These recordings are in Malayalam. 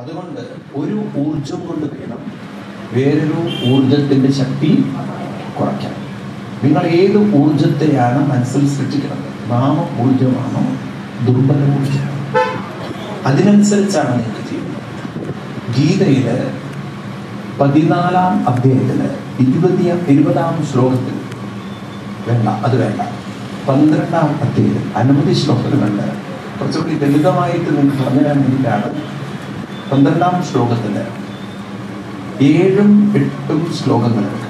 അതുകൊണ്ട് ഒരു ഊർജം കൊണ്ട് വേണം വേറൊരു ഊർജത്തിന്റെ ശക്തി കുറയ്ക്കാൻ. നിങ്ങൾ ഏത് ഊർജത്തെയാണ് മനസ്സിൽ സൃഷ്ടിക്കുന്നത്? നാമ ഊർജമാണോ ദുർബല ഊർജമാണോ അതിനനുസരിച്ചാണ് നിങ്ങൾ ചെയ്യുന്നത്. ഗീതയിൽ പതിനാലാം അധ്യായത്തിൽ ഇരുപതിയ ഇരുപതാം ശ്ലോകത്തിൽ വേണ്ട അത് വേണ്ട. പന്ത്രണ്ടാം അധ്യായത്തിൽ അനുമതി ശ്ലോകങ്ങളുണ്ട് കുറച്ചുകൂടി ലളിതമായിട്ട് നിങ്ങൾക്ക് പറഞ്ഞു തരാൻ വേണ്ടിയിട്ടാണ് പന്ത്രണ്ടാം ശ്ലോകത്തിൽ ഏഴും എട്ടും ശ്ലോകങ്ങളുണ്ട്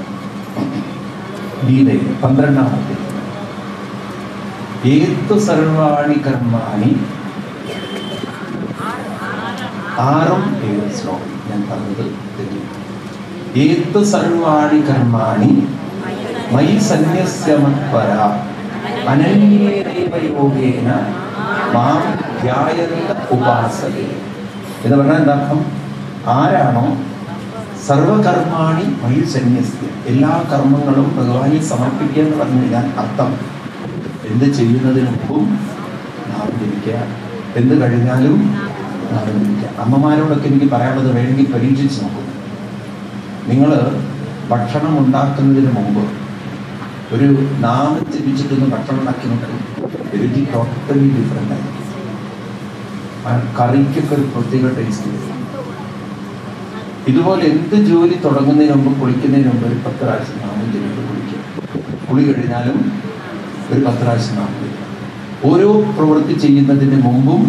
ഗീതയിൽ പന്ത്രണ്ടാം അധ്യായം ഏത്തു സർവാണി കർമാണി. ആറും ഏഴ് ശ്ലോകം ഞാൻ പറഞ്ഞത് തെറ്റി. ഏത്തു സർവാണി കർമാണി മൈ സന്യസ്യ മത്പര അനന്യേനൈവ മാം ധ്യായന്ത ഉപാസകേ. എന്ന് പറഞ്ഞാൽ എന്താർത്ഥം ആരാണോ സർവകർമാണി മയിൽ സന്യസ്തി. എല്ലാ കർമ്മങ്ങളും ഭഗവാനിൽ സമർപ്പിക്കുക എന്ന് പറഞ്ഞു കഴിഞ്ഞാൽ അർത്ഥം. എന്ത് ചെയ്യുന്നതിന് മുമ്പും നാം ജനിക്കുക എന്ത് കഴിഞ്ഞാലും നാം ജനിക്കുക അമ്മമാരോടൊക്കെ എനിക്ക് പറയാനുള്ളത് വേണമെങ്കിൽ പരീക്ഷിച്ച് നോക്കും. നിങ്ങൾ ഭക്ഷണം ഉണ്ടാക്കുന്നതിന് മുമ്പ് ഒരു നാമം ജപിച്ചിട്ടൊന്ന് ഭക്ഷണം ഉണ്ടാക്കി നോക്കും. എനിക്ക് ടോട്ടലി ഡിഫറെന്റ് ആയിരിക്കും. കറിക്കൊക്കെ ഒരു പ്രത്യേക ടേസ്റ്റ് വരും ഇതുപോലെ എന്ത് ജോലി തുടങ്ങുന്നതിന് മുമ്പ് കുളിക്കുന്നതിന് മുമ്പ് ഒരു പത്ത് പ്രാവശ്യം നാമം ജപിച്ച് കുളിക്കും. കുളി കഴിഞ്ഞാലും ഒരു പത്ത് പ്രാവശ്യം നാമം ഓരോ പ്രവൃത്തി ചെയ്യുന്നതിന് മുമ്പും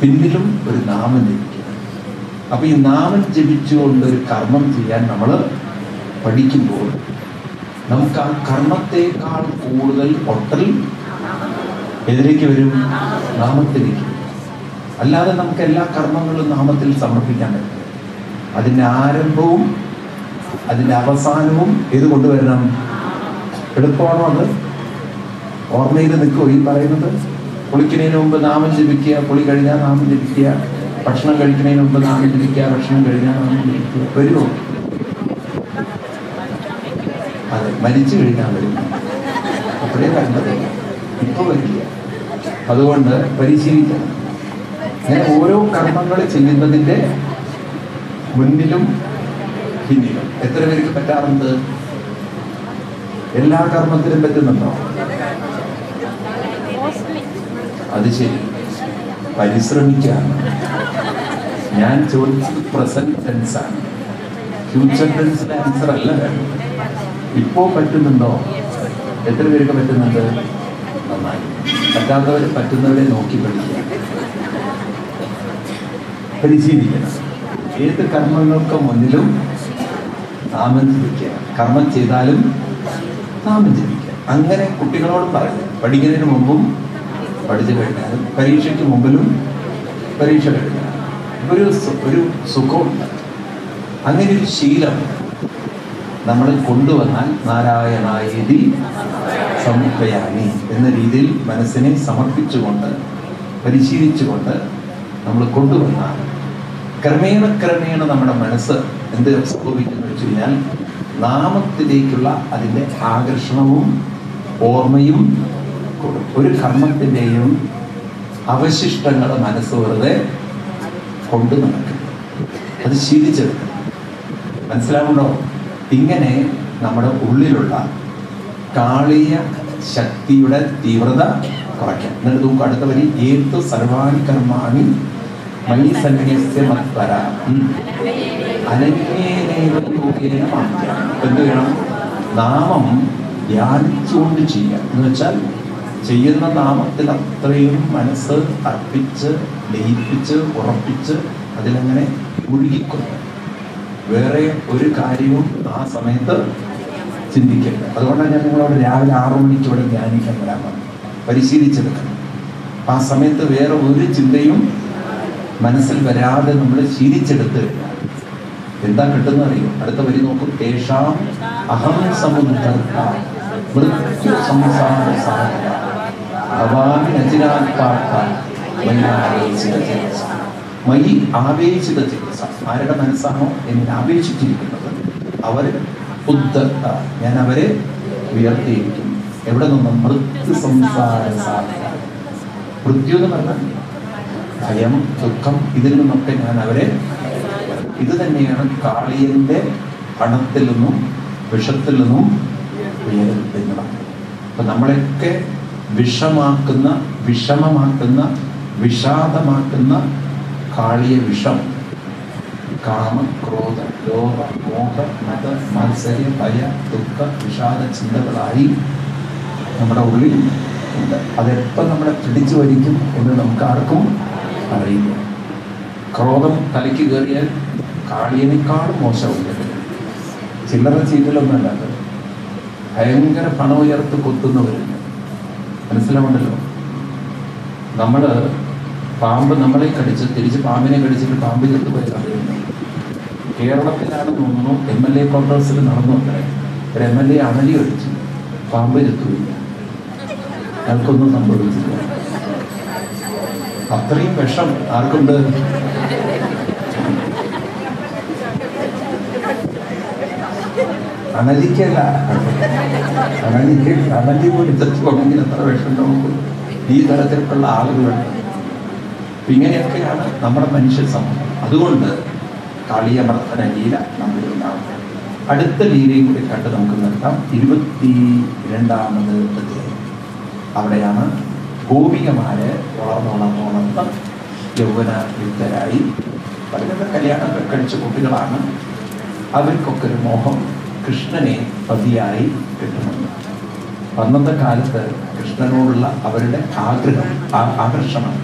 പിന്നിലും ഒരു നാമം ജപിക്കുക അപ്പൊ ഈ നാമം ജപിച്ചുകൊണ്ട് ഒരു കർമ്മം ചെയ്യാൻ നമ്മൾ പഠിക്കുമ്പോൾ നമുക്ക് ആ കർമ്മത്തെക്കാൾ കൂടുതൽ ഒട്ടൽ എതിലേക്ക് വരും? നാമത്തിലേക്ക്. അല്ലാതെ നമുക്ക് എല്ലാ കർമ്മങ്ങളും നാമത്തിൽ സമർപ്പിക്കാൻ പറ്റും അതിന്റെ ആരംഭവും അതിന്റെ അവസാനവും ഇത് കൊണ്ടുവരണം? എളുപ്പമാണോ അത്? ഓർമ്മയിൽ നിൽക്കുമോ ഈ പറയുന്നത്. കുളിക്കുന്നതിന് മുമ്പ് നാമം ജപിക്കുക കുളി കഴിഞ്ഞാൽ നാമം ജപിക്കുക ഭക്ഷണം കഴിക്കുന്നതിന് മുമ്പ് നാമം ജപിക്കുക ഭക്ഷണം കഴിഞ്ഞാൽ നാമം ജപിക്കുക. വരുമോ? അതെ മരിച്ചു കഴിഞ്ഞാൽ വരും. അപ്പോഴേ കണ്ടത് ഇപ്പൊ വരില്ല. അതുകൊണ്ട് പരിശീലിക്കണം. അങ്ങനെ ഓരോ കർമ്മങ്ങൾ ചെയ്യുന്നതിന്റെ മുന്നിലും പിന്നിലും. എത്ര പേർക്ക് പറ്റാറുണ്ട്? എല്ലാ കർമ്മത്തിലും പറ്റുന്നുണ്ടോ? അത് ശരി. പരിശ്രമിക്കാണ്. ഞാൻ ചോദിച്ചത് പ്രസന്റ് ടെൻസ് ആണ്. ഫ്യൂച്ചർ ടെൻസിന്റെ ആൻസർ അല്ല ഇപ്പോ പറ്റുന്നുണ്ടോ? എത്ര പേർക്ക് പറ്റുന്നുണ്ട്? നന്നായി. പറ്റാത്തവർ പറ്റുന്നവരെ നോക്കി പഠിക്കുക. പരിശീലിക്കണം. ഏത് കർമ്മങ്ങൾക്ക് മുന്നിലും നാമം ജപിക്കുക. കർമ്മം ചെയ്താലും നാമം ജപിക്കുക. അങ്ങനെ കുട്ടികളോട് പറയുക പഠിക്കുന്നതിന് മുമ്പും പഠിച്ചു കഴിഞ്ഞാലും പരീക്ഷയ്ക്ക് മുമ്പിലും പരീക്ഷ കഴിഞ്ഞാലും. ഒരു ഒരു സുഖമുണ്ട്. അങ്ങനെ ഒരു ശീലം നമ്മൾ കൊണ്ടുവന്നാൽ നാരായണായതി സമുപ്പയാനി എന്ന രീതിയിൽ മനസ്സിനെ സമർപ്പിച്ചുകൊണ്ട് പരിശീലിച്ചുകൊണ്ട് നമ്മൾ കൊണ്ടുവന്നാൽ ക്രമേണ ക്രമേണ നമ്മുടെ മനസ്സ് എന്ത് സംഭവിക്കുന്നു വെച്ച് കഴിഞ്ഞാൽ നാമത്തിലേക്കുള്ള അതിന്റെ ആകർഷണവും ഓർമ്മയും ഒരു കർമ്മത്തിന്റെയും അവശിഷ്ടങ്ങൾ മനസ്സ് വെറുതെ കൊണ്ട് നടക്കും അത് ശീലിച്ചെടുക്കും മനസ്സിലാവുണ്ടോ ഇങ്ങനെ നമ്മുടെ ഉള്ളിലുള്ള കാളിയ ശക്തിയുടെ തീവ്രത കുറയ്ക്കാം. എന്നിട്ട് നമുക്ക് അടുത്ത വരി ഏത് സർവാണി കർമാണി മണി സന്യസ്യ മത്പര എന്ത് വേണം? നാമം ധ്യാനിച്ചുകൊണ്ട് ചെയ്യുക. എന്ന് വെച്ചാൽ ചെയ്യുന്ന നാമത്തിൽ അത്രയും മനസ്സ് അർപ്പിച്ച് ലയിപ്പിച്ച് ഉറപ്പിച്ച് അതിലങ്ങനെ ഒഴുകിക്കൊണ്ട് വേറെ ഒരു കാര്യവും ആ സമയത്ത് ചിന്തിക്കരുത്. അതുകൊണ്ടാണ് ഞാൻ നിങ്ങളോട് രാവിലെ ആറു മണിക്ക് ഇവിടെ ധ്യാനിക്കാൻ വരാൻ പറഞ്ഞു പരിശീലിച്ചെടുക്കണം. ആ സമയത്ത് വേറെ ഒരു ചിന്തയും മനസ്സിൽ വരാതെ നമ്മൾ ശീലിച്ചെടുത്ത് എന്താ കിട്ടുന്ന അറിയോ? അടുത്ത വരി നോക്കും. തേഷാം അഹം ആവേശിത ചികിത്സ. ആരുടെ മനസ്സാണോ? എന്നെ ആവേശിച്ചിരിക്കുന്നത്. അവർ ഉദ്ധർത്ത. ഞാൻ അവരെ ഉയർത്തിയിരിക്കും എവിടെ നിന്നും? മൃത്യു സംസാര സാധ്യത മൃത്യു എന്ന് പറഞ്ഞാൽ ഭയം ദുഃഖം ഇതിൽ നിന്നൊക്കെ ഞാൻ അവരെ ഇത് തന്നെയാണ് കാളിയന്റെ പണത്തിൽ നിന്നും വിഷത്തിൽ നിന്നും ഉയരൽ അപ്പൊ നമ്മളെയൊക്കെ വിഷമാക്കുന്ന വിഷമമാക്കുന്ന വിഷാദമാക്കുന്ന കാളിയ വിഷം. കാമ ക്രോധ ലോഭ മോഹ മത മത്സര്യ ഭയ ദുഃഖ വിഷാദ ചിന്തകളായി നമ്മുടെ ഉള്ളിൽ ഉണ്ട് നമ്മളെ പിടിച്ചു വലിക്കും എന്ന് നമുക്ക് ആർക്കും അറിയില്ല. ക്രോധം തലയ്ക്ക് കയറിയാൽ കാളിയനേക്കാളും മോശമുണ്ട് ചില്ലറ ചീറ്റലൊന്നും അല്ലാതെ ഭയങ്കര പണം ഉയർത്ത് കൊത്തുന്നവരുണ്ട് മനസ്സിലാവുണ്ടല്ലോ നമ്മൾ പാമ്പ് നമ്മളെ കടിച്ച് തിരിച്ച് പാമ്പിനെ കടിച്ചിട്ട് പാമ്പ് ചെന്ന് പോയി അറിയുന്നു കേരളത്തിലാണ് തോന്നുന്നു എം എൽ എ കോൺഗ്രസിൽ നടന്നു അത്രേ ഒരു എം എൽ എ അണലി അടിച്ചു പാമ്പ് ചെത്തുമില്ല അയാൾക്കൊന്നും സംഭവിച്ചില്ല. അത്രയും വിഷം ആർക്കുണ്ട്? അണലിക്കല്ല. അണലിക്ക് അണലി പോലും ചെത്തുവാണെങ്കിൽ എത്ര വിഷം നമുക്ക് ഈ തരത്തിലുള്ള ആളുകളുണ്ട് ഇങ്ങനെയൊക്കെയാണ് നമ്മുടെ മനുഷ്യ സമൂഹം. അതുകൊണ്ട് കാളിയമർദ്ദന ലീല നമ്മളിൽ അടുത്ത ലീലയും കൂടി കണ്ട് നമുക്ക് നിർത്താം. ഇരുപത്തി രണ്ടാമത് അധ്യായം. അവിടെയാണ് ഗോപികമാര് വളർന്നു വളർന്നു വളർന്ന് യൗവന യുക്തരായി പലരുടെ കല്യാണം കഴിച്ച കുട്ടികളാണ് അവർക്കൊക്കെ ഒരു മോഹം കൃഷ്ണനെ പതിയായി കിട്ടുന്നുണ്ട് അന്നത്തെ കാലത്ത് കൃഷ്ണനോടുള്ള അവരുടെ ആഗ്രഹം ആകർഷണം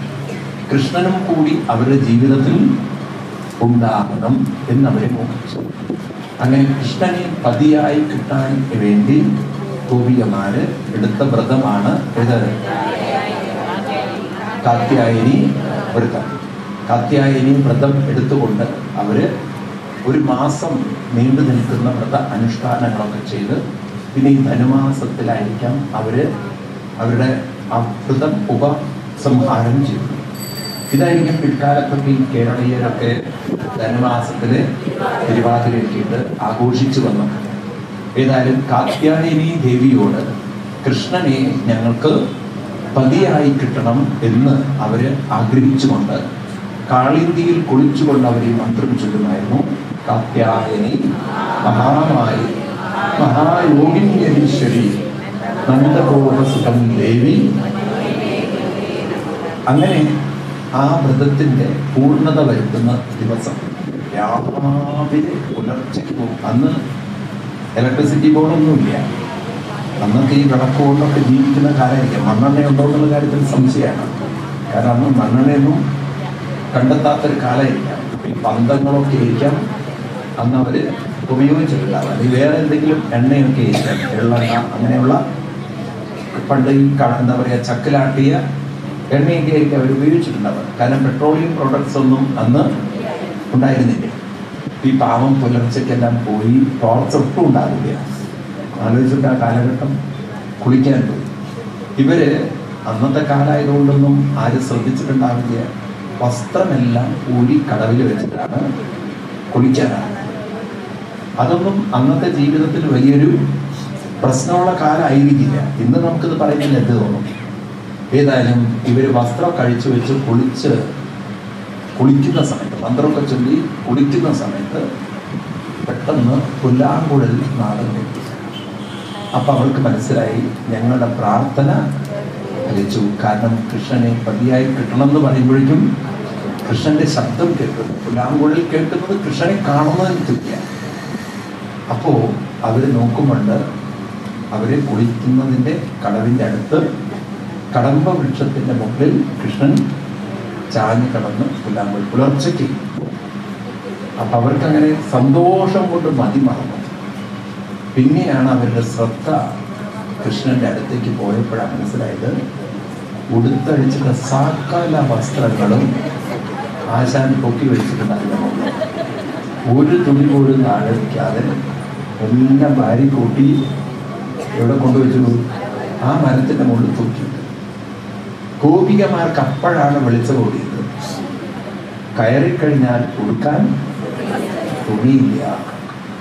കൃഷ്ണനും കൂടി അവരുടെ ജീവിതത്തിൽ ഉണ്ടാകണം എന്നവരെ മോഹിച്ചു അങ്ങനെ കൃഷ്ണനെ പതിയായി കിട്ടാൻ വേണ്ടി ഗോപികമാര് എടുത്ത വ്രതമാണ് ഇത് കാത്യായനി വ്രതം കാത്യായനി വ്രതം എടുത്തുകൊണ്ട് അവർ ഒരു മാസം നീണ്ടു നിൽക്കുന്ന വ്രത അനുഷ്ഠാനങ്ങളൊക്കെ ചെയ്ത് പിന്നെ ഈ ധനുമാസത്തിലായിരിക്കാം അവർ അവരുടെ വ്രതം ഉപസംഹാരം ചെയ്തു ഇതായിരിക്കും പിൽക്കാലത്തൊക്കെ ഈ കേരളീയരൊക്കെ ധനുമാസത്തിൽ തിരുവാതിരക്കിയിട്ട് ആഘോഷിച്ചു വന്നത്. ഏതായാലും കാത്യായനി ദേവിയോട് കൃഷ്ണനെ ഞങ്ങൾക്ക് പതിയായി കിട്ടണം എന്ന് അവർ ആഗ്രഹിച്ചുകൊണ്ട് കാളിന്തിയിൽ കുളിച്ചുകൊണ്ട് അവർ ഈ മന്ത്രം ചൊല്ലുമായിരുന്നു. കാത്യായനി മഹാമായി മഹായോഗിന്യരീശ്വരി ദേവി. അങ്ങനെ ആ വ്രതത്തിന്റെ പൂർണത വരുത്തുന്ന ദിവസം രാവിലെ പുലർച്ചയ്ക്ക് അന്ന് ഇലക്ട്രിസിറ്റി ബോർഡൊന്നുമില്ല അന്നൊക്കെ ഈ വിളക്ക് കൊണ്ടൊക്കെ ജീവിക്കുന്ന കാലമായിരിക്കും. മണ്ണെണ്ണ ഉണ്ടോ എന്നുള്ള കാര്യത്തിൽ സംശയമാണ്. കാരണം അന്ന് മണ്ണെണ്ണയൊന്നും കണ്ടെത്താത്തൊരു കാലമായിരിക്കാം. ഈ പന്തങ്ങളൊക്കെ ഇരിക്കാം. അന്ന് അവർ ഉപയോഗിച്ചിട്ടില്ല. അല്ലെങ്കിൽ വേറെ എന്തെങ്കിലും എണ്ണയൊക്കെ ആയിരിക്കാം എള്ളെണ്ണ അങ്ങനെയുള്ള പണ്ട് ഈ എന്താ പറയുക ചക്കിലാട്ടിയ എണ്ണയൊക്കെ ആയിരിക്കും അവർ ഉപയോഗിച്ചിട്ടുണ്ടാവുക. കാരണം പെട്രോളിയം പ്രോഡക്ട്സ് ഒന്നും അന്ന് ഉണ്ടായിരുന്നില്ല. ഈ പാവം പുലർച്ചയ്ക്കെല്ലാം പോയി ടോർച്ച് ഒട്ടും ഉണ്ടാവില്ല. ആലോചിച്ചിട്ട് ആ കാലഘട്ടം കുളിക്കാൻ പോയി. ഇവർ അന്നത്തെ കാലമായതുകൊണ്ടൊന്നും ആര് ശ്രദ്ധിച്ചിട്ടുണ്ടാവില്ല. വസ്ത്രമെല്ലാം കൂടി കടവിൽ വെച്ചിട്ടാണ് കുളിക്കാനാണ് അതൊന്നും അന്നത്തെ ജീവിതത്തിൽ വലിയൊരു പ്രശ്നമുള്ള കാലമായിരിക്കില്ല. ഇന്ന് നമുക്കിത് പറയുന്നില്ല എന്ത് തോന്നും? ഏതായാലും ഇവർ വസ്ത്രം കഴിച്ചു വെച്ച് കുളിച്ച് കുളിക്കുന്ന സമയത്ത് മന്ത്രമൊക്കെ ചൊല്ലി കുളിക്കുന്ന സമയത്ത് പെട്ടെന്ന് പുല്ലാങ്കുഴൽ നാടൻ വെട്ടി അപ്പൊ അവൾക്ക് മനസ്സിലായി ഞങ്ങളുടെ പ്രാർത്ഥന ഫലിച്ചു. കാരണം കൃഷ്ണനെ പതിയായി കിട്ടണം എന്ന് പറയുമ്പോഴേക്കും കൃഷ്ണന്റെ ശബ്ദം കേൾക്കുന്നു. പുലാങ്കുഴൽ കേൾക്കുന്നത് കൃഷ്ണനെ കാണുന്നതിന് തുല്യ. അപ്പോ അവർ നോക്കുമ്പോണ്ട് അവർ കുളിക്കുന്നതിന്റെ കടവിന്റെ അടുത്ത് കടമ്പ വൃക്ഷത്തിന്റെ മുകളിൽ കൃഷ്ണൻ ചാഞ്ഞു കടന്ന് പുലാങ്കുഴൽ പുലർച്ചയ്ക്ക്. അപ്പൊ അവർക്കങ്ങനെ സന്തോഷം കൊണ്ട് മതി മറന്നു. പിന്നെയാണ് അവരുടെ ശ്രദ്ധ കൃഷ്ണന്റെ അടുത്തേക്ക് പോയപ്പോഴാണ് മനസ്സിലായത്. ഉടുത്തഴിച്ചിട്ട സാക്കാല വസ്ത്രങ്ങളും ആശാൻ പൊക്കി വെച്ചിട്ടുണ്ടായിരുന്നു ഒരു തുണി പോലും താഴെ എല്ലാം ഭാര്യ കൂട്ടി എവിടെ കൊണ്ടുവച്ചു ആ മരത്തിന്റെ മുകളിൽ തൂക്കി ഗോപികമാർക്ക് അപ്പോഴാണ് വെളിച്ചം ഓടിയത്. കയറിക്കഴിഞ്ഞാൽ കൊടുക്കാൻ തുണിയില്ല.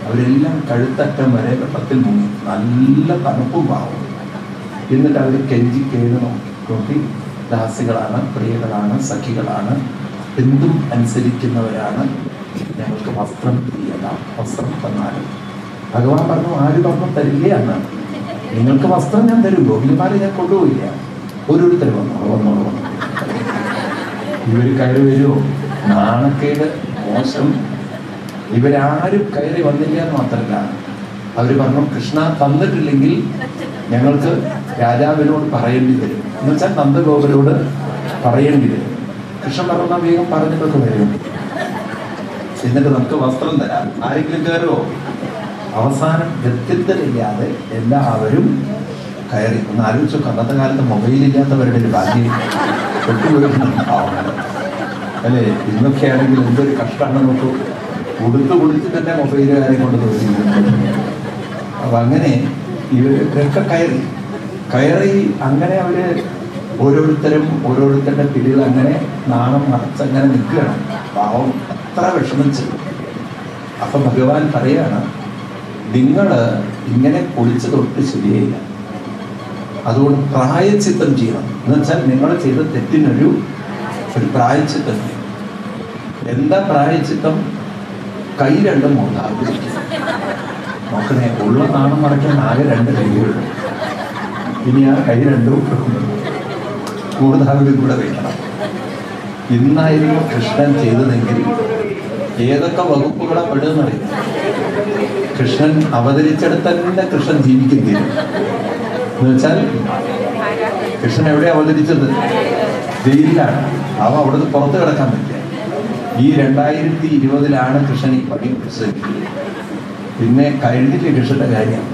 അവരെല്ലാം കഴുത്തറ്റം വരെ വെള്ളത്തിൽ മുങ്ങി. നല്ല തണുപ്പും ഭാവം എന്നിട്ട് അവർ കെഞ്ചി കേട് നോക്കി. ദാസികളാണ് പ്രിയകളാണ് സഖികളാണ്. എന്തും അനുസരിക്കുന്നവരാണ്. ഞങ്ങൾക്ക് വസ്ത്രം ചെയ്യല വസ്ത്രം തന്നാലും. ഭഗവാൻ പറഞ്ഞു ആര് പറഞ്ഞു തരികയാണ്? നിങ്ങൾക്ക് വസ്ത്രം ഞാൻ തരും. ഗോപിമാരെ ഞാൻ കൊണ്ടുപോയില്ല ഓരോരുത്തർ വന്നോളൂ വന്നോളൂ ഇവർ കയറി വരുമോ നാണക്കേട് മോശം ഇവരാരും കയറി വന്നില്ല എന്ന് മാത്രമല്ല അവർ പറഞ്ഞു കൃഷ്ണ തന്നിട്ടില്ലെങ്കിൽ ഞങ്ങൾക്ക് രാജാവിനോട് പറയേണ്ടി വരും. എന്ന് വെച്ചാൽ നന്ദഗോപരോട് പറയേണ്ടി വരും. കൃഷ്ണൻ പറഞ്ഞാൽ വേഗം പറഞ്ഞിട്ടൊക്കെ വരും. എന്നിട്ട് നമുക്ക് വസ്ത്രം തരാം. ആരെങ്കിലും കയറുമോ അവസാനം വ്യത്യസ്തരില്ലാതെ എല്ലാവരും കയറി. ഒന്ന് ആലോചിച്ചു അന്നത്തെ കാലത്ത് മൊബൈൽ ഇല്ലാത്തവരുടെ ഒരു ഭാഗ്യം അല്ലേ? ഇന്നൊക്കെ ആണെങ്കിൽ എന്തൊരു കഷ്ടമാണ് നോക്കൂ. ഉടുത്ത് കുടിച്ച് തന്നെ കാര്യം കൊണ്ട് അപ്പൊ അങ്ങനെ ഇവരൊക്കെ കയറി. കയറി അങ്ങനെ അവർ ഓരോരുത്തരും ഓരോരുത്തരുടെ പിടികൾ അങ്ങനെ നാണം മറച്ചങ്ങനെ നിൽക്കുകയാണ്. പാവം അത്ര വിഷമിച്ചു. അപ്പൊ ഭഗവാൻ പറയാണ് നിങ്ങൾ ഇങ്ങനെ കുളിച്ച് തൊട്ട് ശരിയായില്ല. അതുകൊണ്ട് പ്രായച്ചിത്തം ചെയ്യണം. എന്ന് വെച്ചാൽ നിങ്ങൾ ചെയ്ത തെറ്റിനൊരു ഒരു പ്രായച്ചിത്തം. എന്താ പ്രായച്ചിത്തം? കൈ രണ്ടും മൂന്നാകും നോക്കണേ ഉള്ള നാണം മറയ്ക്കാൻ ആകെ രണ്ട് കൈകളുണ്ട് ഇനി ആ കൈ രണ്ടും കൂടുതലും കൂടെ വെക്കണം ഇന്നായിരുന്നു കൃഷ്ണൻ ചെയ്തതെങ്കിൽ ഏതൊക്കെ വകുപ്പുകളെ പെടുന്നറിയും കൃഷ്ണൻ അവതരിച്ചെടുത്ത തന്നെ കൃഷ്ണൻ ജീവിക്കുന്നില്ല. എന്ന് വെച്ചാൽ കൃഷ്ണൻ എവിടെ അവതരിച്ചത്? ജയിലിലാണ്. അവ അവിടുന്ന് പുറത്ത് കിടക്കാൻ പറ്റില്ല. ഈ രണ്ടായിരത്തി ഇരുപതിലാണ് കൃഷ്ണൻ ഈ പണി പ്രസവിക്കുന്നത് പിന്നെ കഴിഞ്ഞില്ല കൃഷ്ണന്റെ കാര്യം.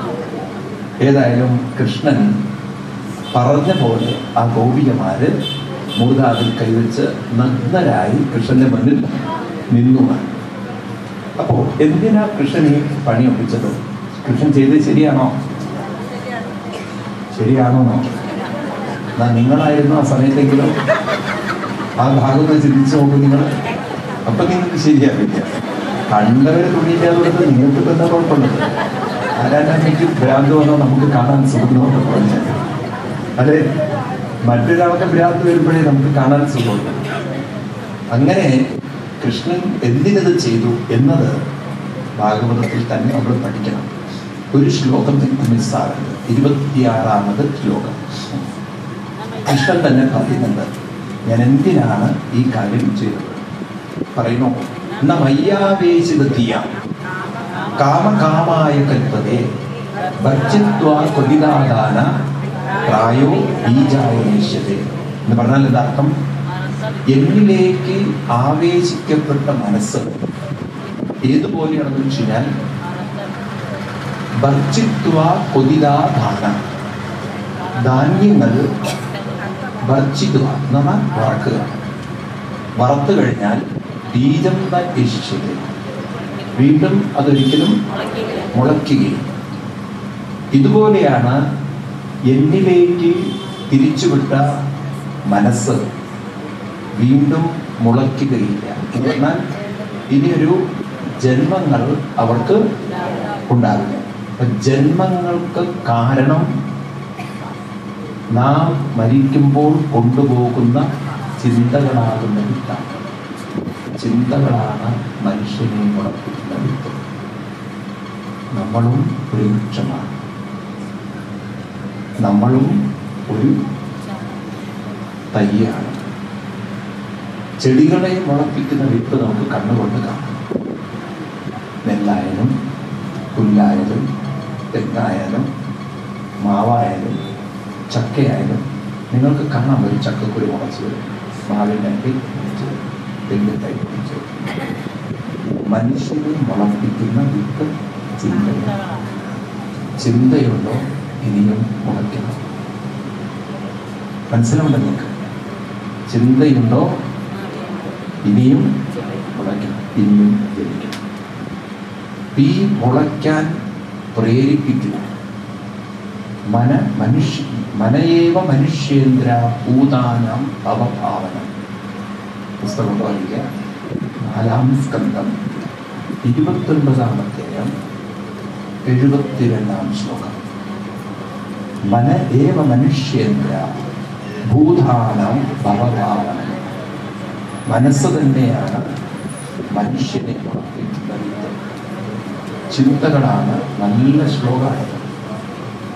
ഏതായാലും കൃഷ്ണൻ പറഞ്ഞ പോലെ ആ ഗോപികമാര് മൂതാതിൽ കൈവച്ച് നഗ്നരായി കൃഷ്ണന്റെ മുന്നിൽ നിന്നു. അപ്പോ എന്തിനാ കൃഷ്ണൻ ഈ പണി ഒപ്പിച്ചത്? കൃഷ്ണൻ ചെയ്തത് ശരിയാണോ? ശരിയാണോ നിങ്ങളായിരുന്നു ആ സമയത്തെങ്കിലും ആ ഭാഗത്ത് ചിന്തിച്ചു നോക്കും നിങ്ങൾ. അപ്പൊ നിങ്ങൾക്ക് ശരിയാവില്ല. കണ്ടവര് തുണിയില്ലാതെ നിങ്ങൾക്ക് തന്നെ കുഴപ്പമില്ല. ആരാധനയ്ക്ക് ഭ്രാന്ത് വന്നാൽ നമുക്ക് കാണാൻ സുഖമുണ്ട്? പറഞ്ഞാൽ അതെ മറ്റൊരാൾക്ക് ഭ്രാന്ത് വരുമ്പോഴേ നമുക്ക് കാണാൻ സുഖമുണ്ട്. അങ്ങനെ കൃഷ്ണൻ എന്തിനത് ചെയ്തു എന്നത് ഭാഗവതത്തിൽ തന്നെ നമ്മൾ പഠിക്കണം. ഒരു ശ്ലോകം നിങ്ങൾക്ക് മിസ്സാറുണ്ട് ഇരുപത്തിയാറാമത് ശ്ലോകം. കൃഷ്ണൻ തന്നെ പറയുന്നുണ്ട് ഞാൻ എന്തിനാണ് ഈ കാര്യം ചെയ്തത്? പറയുന്നു. ന കാമകാമായ കൽപ്പതേ ഭക്ഷ്യത്വ കൊതിദാദാന പ്രായോ ബീജായ എന്ന് പറഞ്ഞാൽ എന്താ അർത്ഥം എന്നിലേക്ക് ആവേശിക്കപ്പെട്ട മനസ്സ് ഏതുപോലെയാണെന്ന് വെച്ച് ഭർജിത്വ കൊതിദാദാന ധാന്യങ്ങൾ ഭർജിക്കുക എന്ന് പറഞ്ഞാൽ വറക്കുക. വറുത്തു കഴിഞ്ഞാൽ ബീജം നശിച്ചത് വീണ്ടും അതൊരിക്കലും മുളയ്ക്കുകയും ഇതുപോലെയാണ് എന്നിലേക്ക് തിരിച്ചുവിട്ട മനസ്സ് വീണ്ടും മുളയ്ക്കുകയില്ല. എന്നാൽ ഇനിയൊരു ജന്മങ്ങൾ അവർക്ക് ഉണ്ടാവില്ല. ജന്മങ്ങൾക്ക് കാരണം നാം മരിക്കുമ്പോൾ കൊണ്ടുപോകുന്ന ചിന്തകളാകുന്ന വിത്താണ് ചിന്തകളാണ് മനുഷ്യനെ ഉറപ്പിക്കുന്ന വിത്ത്. നമ്മളും ഒരു വൃക്ഷമാണ് നമ്മളും ഒരു തയ്യാണ് ചെടികളെ മുളപ്പിക്കുന്ന വിത്ത് നമുക്ക് കണ്ണുകൊണ്ട് കാണാം. നെല്ലായാലും പുല്ലായാലും തെങ്ങായാലും മാവായാലും ചക്കയായാലും നിങ്ങൾക്ക് കാണാൻ ഒരു ചക്കക്കുരു മുളച്ച് വരും. മാവിന്റെ മുളച്ച് വരും തെങ്ങ് തൈ മനുഷ്യനെ വളർത്തിക്കുന്ന വിത്ത് ചിന്ത ചിന്തയുണ്ടോ ഇനിയും മുളയ്ക്കണം മനസ്സിലുണ്ടോ നിങ്ങൾക്ക്? ചിന്തയുണ്ടോ ഇനിയും മുളയ്ക്കണം ഇനിയും ജനിക്കണം. തീ മുളയ്ക്കാൻ പ്രേരിപ്പിക്കുക. മന മനുഷ്യ മനയേവ മനുഷ്യേന്ദ്ര ഭൂതാനം അവഭാവനം പുസ്തകം വായിക്കുക. നാലാം സ്കന്ധം ഇരുപത്തൊൻപതാമത്തെ എഴുപത്തിരണ്ടാം ശ്ലോകം. മന ഏവ മനുഷ്യേന്ദ്ര ഭൂതാനം ഭവഭാവനം മനസ്സ് തന്നെയാണ് മനുഷ്യനെ വിത്ത് ചിന്തകളാണ് നല്ല ശ്ലോകമാണ്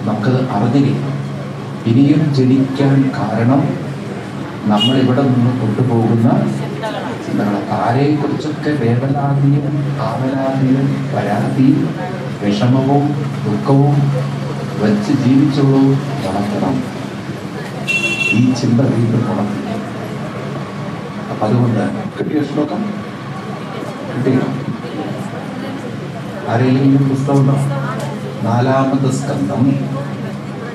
നമുക്കത് അറിഞ്ഞിരിക്കണം. ഇനിയും ജനിക്കാൻ കാരണം നമ്മൾ ഇവിടെ നിന്ന് കൊണ്ടുപോകുന്ന ആരെ ആരെക്കുറിച്ചൊക്കെ വേവലാതിയും ആവലാതിയും പരാതിയും വിഷമവും ദുഃഖവും വച്ച് ജീവിച്ചോളൂ വളർത്തണം. ഈ ചിന്ത വീണ്ടും ഉണർത്തി അപ്പൊ അതുകൊണ്ട് കിട്ടിയ ശ്ലോകം കിട്ടിയോ ആരെങ്കിലും പുസ്തകമുണ്ടോ? നാലാമത് സ്കന്ധം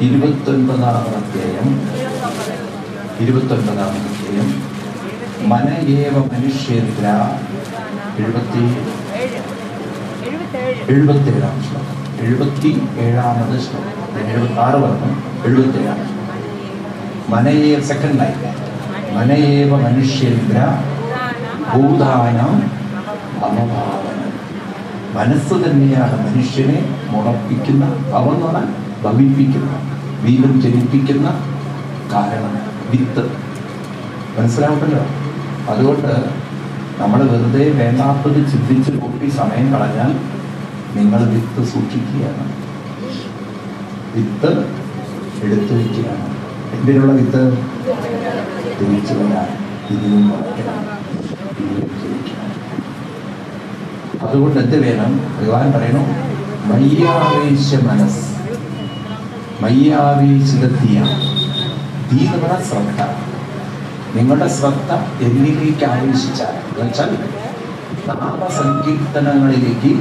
ഇരുപത്തൊൻപതാം അധ്യായം. ഇരുപത്തൊൻപതാം അധ്യായം. മനയേവ മനുഷ്യേന്ദ്ര? എഴുപത്തി എഴുപത്തേഴാം ശ്ലോകം. എഴുപത്തി ഏഴാമത് ശ്ലോകം. എഴുപത്തി ആറ് പറഞ്ഞു എഴുപത്തേഴാം ശ്ലോകം. മനയേ സെക്കൻഡ് ലൈൻ മനയേവ മനുഷ്യേന്ദ്ര? ഭൂതാനം മനസ്സ് തന്നെയാണ് മനുഷ്യനെ മുളപ്പിക്കുന്ന ഭവം ഭവിപ്പിക്കുന്ന വീണ്ടും ജനിപ്പിക്കുന്ന കാരണം വിത്ത്. മനസ്സിലാവുമല്ലോ? അതുകൊണ്ട് നമ്മൾ വെറുതെ വേണ്ടാത്തത് ചിന്തിച്ച് കൂട്ടി സമയം കളഞ്ഞാൽ നിങ്ങൾ വിത്ത് സൂക്ഷിക്കുകയാണ്. വിത്ത് എടുത്തു വയ്ക്കുകയാണ്. എന്തിനുള്ള വിത്ത്? തിരിച്ചു വരാൻ ഇനിയും അതുകൊണ്ട് എന്ത് വേണം? ഭഗവാൻ പറയണു മയ്യാവേശ മനസ് മയ്യാവേശിതീയ തീ എന്ന് പറഞ്ഞാൽ ശ്രദ്ധ നിങ്ങളുടെ ശ്രദ്ധ എന്നിലേക്ക് ആവേശിച്ചാൽ എന്നുവെച്ചാൽ നാമസങ്കീർത്തനങ്ങളിലേക്ക്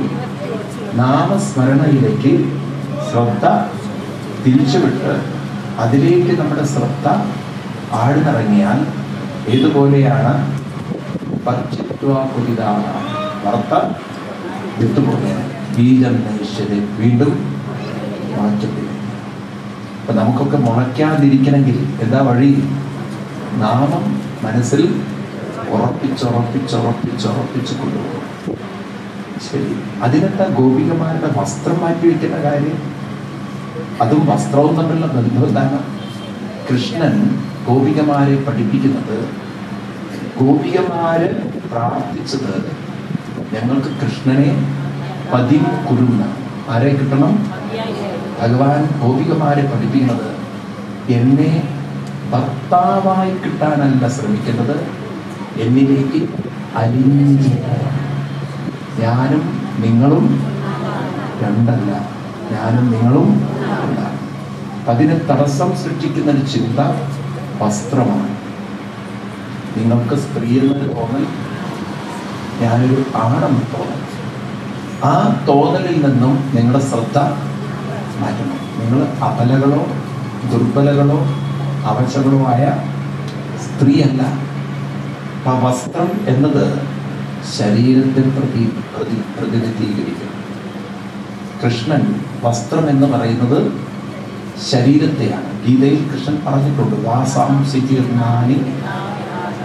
നാമസ്മരണയിലേക്ക് ശ്രദ്ധ തിരിച്ചുവിട്ട് അതിലേക്ക് നമ്മുടെ ശ്രദ്ധ ആഴ്ന്നിറങ്ങിയാൽ ഏതുപോലെയാണ് പച്ചിത്വ പുരിതാന വാർത്ത വിട്ടുപോകുകയാണ് ബീജം നയിച്ചത് വീണ്ടും മുളയ്ക്കത്തില്ല അപ്പൊ നമുക്കൊക്കെ മുളയ്ക്കാതിരിക്കണമെങ്കിൽ എന്താ വഴി? നാമം മനസ്സിൽ ഉറപ്പിച്ചുറപ്പിച്ചുറപ്പിച്ചുറപ്പിച്ച് കൊണ്ടുപോകും ശരി. അതിനെന്താ ഗോപികമാരുടെ വസ്ത്രം മാറ്റി വയ്ക്കുന്ന കാര്യം? അതും വസ്ത്രവും തമ്മിലുള്ള ബന്ധം എന്താണ്? കൃഷ്ണൻ ഗോപികമാരെ പഠിപ്പിക്കുന്നത് ഗോപികമാര് പ്രാർത്ഥിച്ചത് ഞങ്ങൾക്ക് കൃഷ്ണനെ പതി കുരുന്ന. ആരെ കിട്ടണം? ഭഗവാൻ ഗോപികമാരെ പഠിപ്പിക്കുന്നത് എന്നെ ഭർത്താവായി കിട്ടാനല്ല ശ്രമിക്കുന്നത്. എന്നിലേക്ക് അലിഞ്ഞു. ഞാനും നിങ്ങളും രണ്ടല്ല. ഞാനും നിങ്ങളും അപ്പൊ അതിന് തടസ്സം സൃഷ്ടിക്കുന്ന ഒരു ചിന്ത വസ്ത്രമാണ്. നിങ്ങൾക്ക് സ്ത്രീ എന്നൊരു തോന്നൽ ഞാനൊരു ആണെന്ന് തോന്നൽ. ആ തോന്നലിൽ നിന്നും നിങ്ങളുടെ ശ്രദ്ധ മാറ്റണം നിങ്ങൾ അപലകളോ ദുർബലകളോ അവശകളോ ആയ സ്ത്രീയല്ല. ആ വസ്ത്രം എന്നത് ശരീരത്തെ പ്രതി പ്രതി പ്രതിനിധീകരിക്കും കൃഷ്ണൻ വസ്ത്രം എന്ന് പറയുന്നത് ശരീരത്തെയാണ്. ഗീതയിൽ കൃഷ്ണൻ പറഞ്ഞിട്ടുണ്ട് വാസാംസികീർണാനി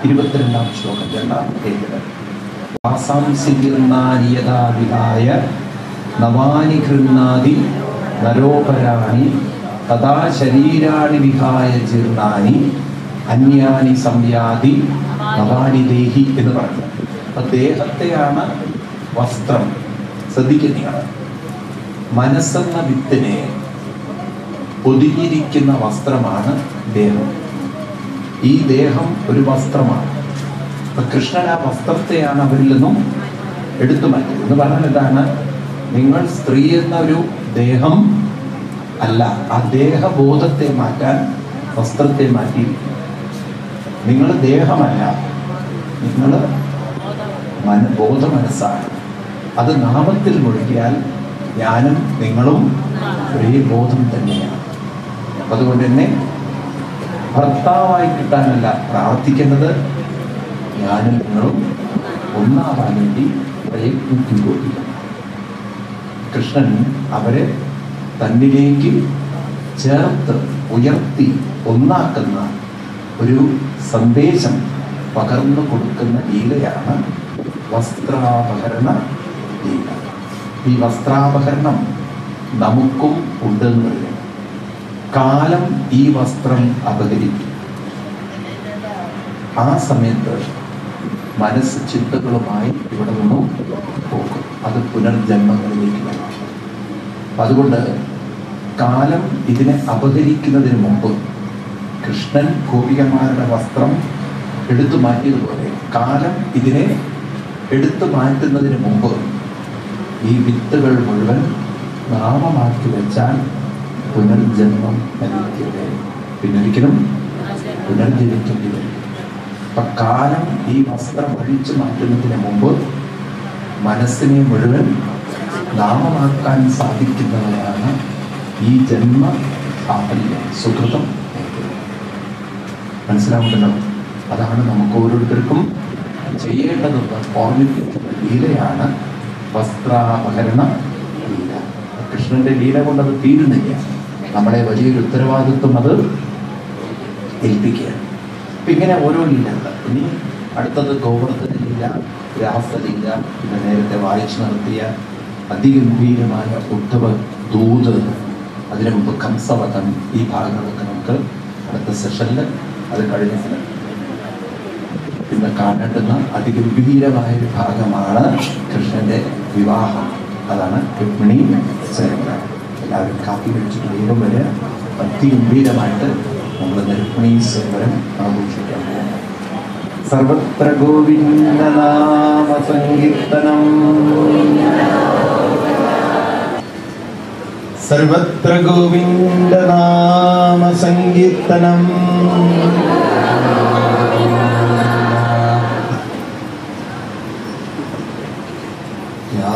ഇരുപത്തിരണ്ടാം ശ്ലോകം രണ്ടാം കേൾക്കുന്നത് വാസാംസികീർണാനിയതാവിഹായ നവാനി ഗൃഹാതി നരോപരാണി തഥാ ശരീരാണി വിഹായ ജീർണാനി അന്യാനി സംയാതി നവാനി ദേഹി എന്ന് പറഞ്ഞു. അപ്പൊ ദേഹത്തെയാണ് വസ്ത്രം ശ്രദ്ധിക്കുന്നതാണ് മനസ്സെന്ന വിത്തിനെ പൊതിഞ്ഞിരിക്കുന്ന വസ്ത്രമാണ് ദേഹം. ഈ ദേഹം ഒരു വസ്ത്രമാണ്. അപ്പൊ കൃഷ്ണൻ ആ വസ്ത്രത്തെയാണ് അവരിൽ നിന്നും എടുത്തു മാറ്റിയത് എന്ന് പറഞ്ഞാൽ എന്താണ്? നിങ്ങൾ സ്ത്രീ എന്ന ഒരു ദേഹം അല്ല ആ ദേഹബോധത്തെ മാറ്റാൻ വസ്ത്രത്തെ മാറ്റി. നിങ്ങൾ ദേഹമല്ല നിങ്ങൾ മന ബോധ മനസ്സാണ് അത് നാമത്തിൽ മുഴുകിയാൽ ഞാനും നിങ്ങളും ഒരേ ബോധം തന്നെയാണ്. അതുകൊണ്ട് തന്നെ ഭർത്താവായി കിട്ടാനല്ല പ്രാർത്ഥിക്കുന്നത് ഞാനും നിങ്ങളും ഒന്നാവാൻ വേണ്ടി പ്രയത്നിച്ചുകൊണ്ടിരിക്കണം കൃഷ്ണൻ അവരെ തന്നിലേക്ക് ചേർത്ത് ഉയർത്തി ഒന്നാക്കുന്ന ഒരു സന്ദേശം പകർന്നു കൊടുക്കുന്ന ലീലയാണ് വസ്ത്രാപഹരണ ലീല. ഈ വസ്ത്രാപഹരണം നമുക്കും ഉണ്ടെന്ന് പറയാം കാലം ഈ വസ്ത്രം അപഹരിക്കും. ആ സമയത്ത് മനസ്സ് ചിന്തകളുമായി ഇവിടെ നിന്നും പോകും. അത് പുനർജന്മങ്ങളിലേക്ക് വരും അതുകൊണ്ട് കാലം ഇതിനെ അപഹരിക്കുന്നതിന് മുമ്പ് കൃഷ്ണൻ ഗോപികന്മാരുടെ വസ്ത്രം എടുത്തു മാറ്റിയതുപോലെ കാലം ഇതിനെ എടുത്തു മാറ്റുന്നതിന് മുമ്പ് ഈ വിത്തുകൾ മുഴുവൻ നാമമാക്കി വെച്ചാൽ പുനർജന്മം നൽകിയത് പിന്നൊരിക്കലും പുനർജനിക്കേണ്ടി വരും അപ്പൊ കാലം ഈ വസ്ത്രം ഒഴിച്ചു മാറ്റുന്നതിന് മുമ്പ് മനസ്സിനെ മുഴുവൻ നാമമാക്കാൻ സാധിക്കുന്നവരാണ് ഈ ജന്മ സാഫല്യം സുഹൃതം മനസ്സിലാവുണ്ടല്ലോ അതാണ് നമുക്ക് ഓരോരുത്തർക്കും ചെയ്യേണ്ടതെന്ന് ഓർമ്മിപ്പിക്കുന്ന ലീലയാണ് വസ്ത്രാപകരണ ലീല. കൃഷ്ണന്റെ ലീല കൊണ്ട് അത് തീരുന്നില്ല. നമ്മളെ വലിയൊരു ഉത്തരവാദിത്വം അത് ഏൽപ്പിക്കുക അപ്പൊ ഇങ്ങനെ ഓരോ ലീലകൾ. ഇനി അടുത്തത് ഗോവർദ്ധന ലീല രാസലീല പിന്നെ നേരത്തെ വായിച്ചു നടത്തിയ അതിഗംഭീരമായ ഉദ്ധവ ദൂത് അതിനു മുമ്പ് കംസവധം ഈ ഭാഗങ്ങളൊക്കെ നമുക്ക് അടുത്ത സെഷനിൽ അത് കഴിഞ്ഞ പിന്നെ കാണേണ്ടുന്ന അതിഗംഭീരമായ ഒരു ഭാഗമാണ് കൃഷ്ണന്റെ വിവാഹം. അതാണ് രുക്മിണി സ്വയംവരം എല്ലാവരും കാപ്പി കഴിച്ചിട്ട് വേഗം വരെ അതിഗംഭീരമായിട്ട് നമ്മൾ രുക്മിണി സ്വയംവരം ആഘോഷിക്കാൻ സർവത്ര ഗോവിന്ദനാമ സങ്കീർത്തനം സർവത്ര ഗോവിന്ദനാമ സങ്കീർത്തനം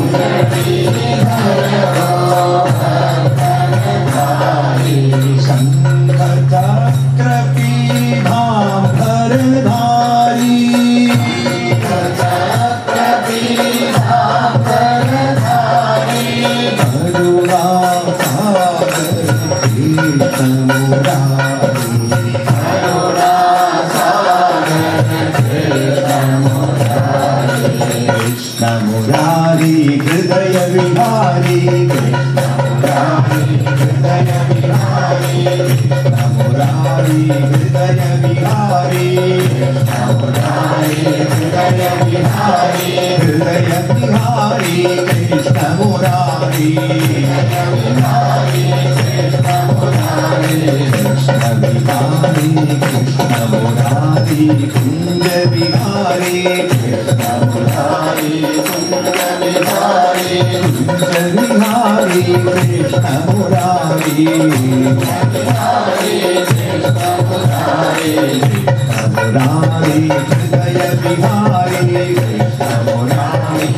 Thank you. Hare Krishna Murari Murari Krishna Murari Krishna Vihari Krishna Murari Kunda Vihari Krishna Murari Kunda Vihari Kunda Vihari Krishna Murari Vihari Krishna Murari Krishna Murari Hridaya Vihari Krishna Murari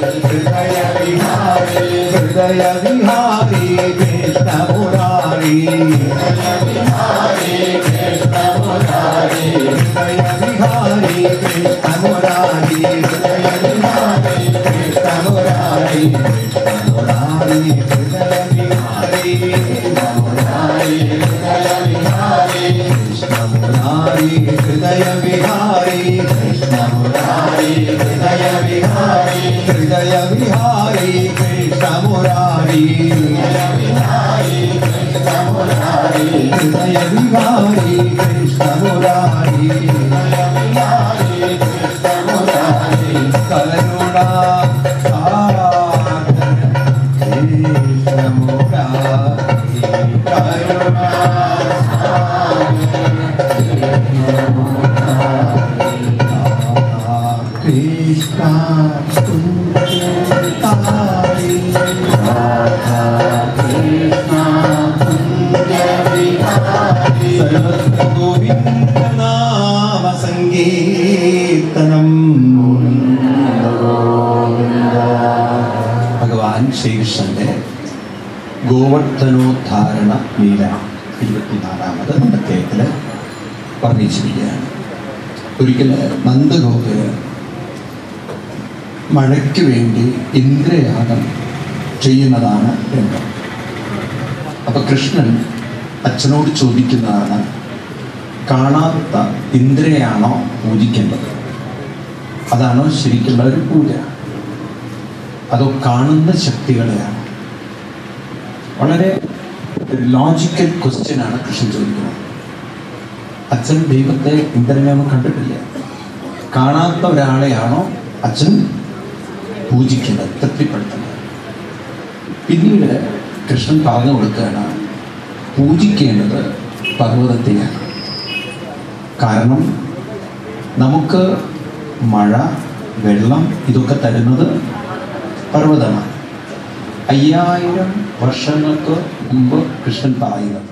हृदय बिहारी हृदय बिहारी कृष्ण मुरारी। सरो വർണിച്ചിരിക്കുകയാണ് ഒരിക്കൽ നന്ദഗോപര് മഴയ്ക്ക് വേണ്ടി ഇന്ദ്രയാഗം ചെയ്യുന്നതാണ് രംഗം. അപ്പൊ കൃഷ്ണൻ അച്ഛനോട് ചോദിക്കുന്നതാണ് കാണാത്ത ഇന്ദ്രയാണോ പൂജിക്കേണ്ടത്? അതാണോ ശരിക്കുള്ള ഒരു പൂജ? അതോ കാണുന്ന ശക്തികളെയാണ്? വളരെ ലോജിക്കൽ ക്വസ്റ്റ്യൻ ആണ് കൃഷ്ണൻ ചോദിക്കുന്നത്. അച്ഛൻ ദൈവത്തെ ഇന്ദ്രനെ ഒന്നും കണ്ടിട്ടില്ല. കാണാത്ത ഒരാളെയാണോ അച്ഛൻ പൂജിക്കേണ്ടത് തൃപ്തിപ്പെടുത്തുന്നത്? പിന്നീട് കൃഷ്ണൻ പറഞ്ഞു കൊടുക്കുകയാണ് പൂജിക്കേണ്ടത് പർവതത്തെയാണ് കാരണം നമുക്ക് മഴ വെള്ളം ഇതൊക്കെ തരുന്നത് പർവതമാണ്. അയ്യായിരം വർഷങ്ങൾക്ക് മുമ്പ് കൃഷ്ണൻ പറയുന്നത്.